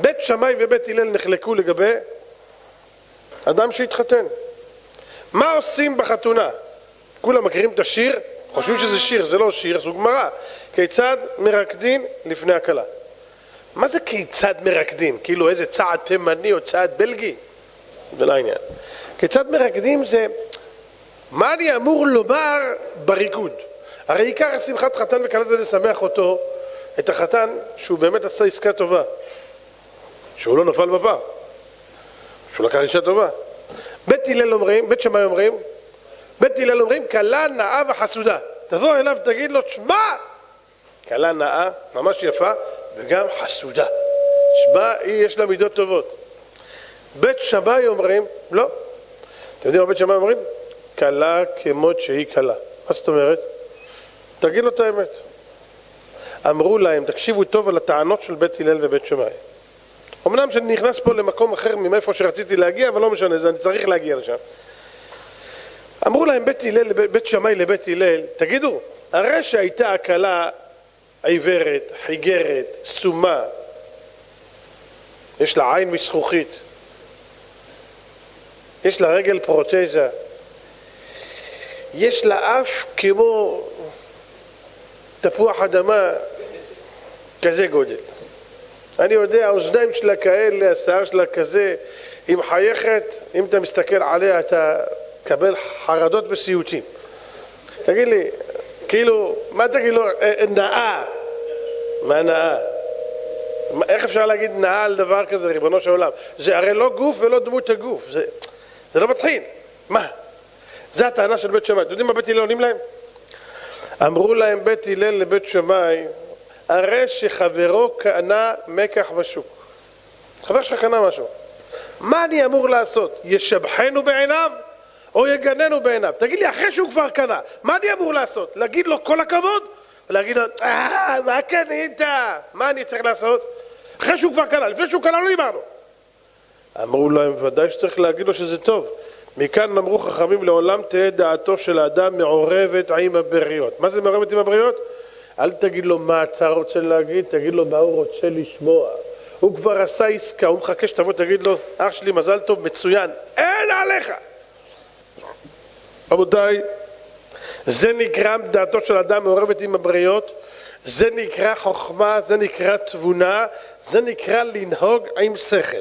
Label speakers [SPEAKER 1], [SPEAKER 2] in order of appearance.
[SPEAKER 1] בית שמאי ובית הלל נחלקו לגבי אדם שהתחתן. מה עושים בחתונה? כולם מכירים את השיר? חושבים שזה שיר, זה לא שיר, זו גמרא. כיצד מרקדין לפני הכלה. מה זה כיצד מרקדין? כאילו איזה צעד תימני או צעד בלגי? זה לא העניין. כיצד מרקדים זה מה אני אמור לומר בריקוד. הרי עיקר שמחת חתן וכלה זה לשמח אותו, את החתן, שהוא באמת עשה עסקה טובה. שהוא לא נפל בפער. שהוא לקח אישה טובה. בית הלל אומרים, בית שמאי אומרים, בית הלל אומרים, כלה נאה וחסודה. תבוא אליו ותגיד לו, שמע! כלה נאה, ממש יפה, וגם חסודה. שמע, היא יש לה מידות טובות. בית שמאי אומרים, לא. אתם יודעים מה בית שמאי אומרים? כלה כמות שהיא כלה. מה זאת אומרת? תגיד לו את האמת. אמרו להם, תקשיבו טוב על הטענות של בית הלל ובית שמאי. אמנם שאני נכנס פה למקום אחר מאיפה שרציתי להגיע, אבל לא משנה, אני צריך להגיע לשם. אמרו להם בית הלל, בית שמאי לבית הלל, תגידו, הרי שהייתה הכלה עיוורת, חיגרת, סומה, יש לה עין מזכוכית, יש לה רגל פרוטזה, יש לה אף כמו תפוח אדמה כזה גודל. אני יודע, האוזניים שלה כאלה, השיער שלה כזה, היא מחייכת, אם אתה מסתכל עליה אתה מקבל חרדות וסיוטים. תגיד לי, כאילו, מה תגיד לו, אה, אה, נאה? מה נאה? איך אפשר להגיד נאה על דבר כזה, ריבונו של עולם? זה הרי לא גוף ולא דמות הגוף, זה, זה לא מתחיל. מה? זה הטענה של בית שמאי. אתם יודעים מה בית הלל עונים להם? אמרו להם בית הלל לבית שמאי, הרי שחברו קנה מקח בשוק. חבר שלך קנה משהו. מה אני אמור לעשות? ישבחנו בעיניו או יגננו בעיניו? תגיד לי, אחרי שהוא כבר קנה, מה אני אמור לעשות? להגיד לו כל הכבוד? ולהגיד לו, אה, מה קנית? מה אני צריך לעשות? אחרי שהוא כבר קנה, לפני שהוא קנה לא דיברנו. אמרו להם, ודאי שצריך להגיד לו שזה טוב. מכאן אמרו חכמים, לעולם תהא דעתו של האדם מעורבת עם הבריות. מה זה מעורבת עם הבריות? אל תגיד לו מה אתה רוצה להגיד, תגיד לו מה הוא רוצה לשמוע. הוא כבר עשה עסקה, הוא מחכה שתבוא, תגיד לו, אח שלי, מזל טוב, מצוין, אין עליך. רבותיי, זה נקרא דעתו של אדם מעורבת עם הבריות, זה נקרא חוכמה, זה נקרא תבונה, זה נקרא לנהוג עם שכל.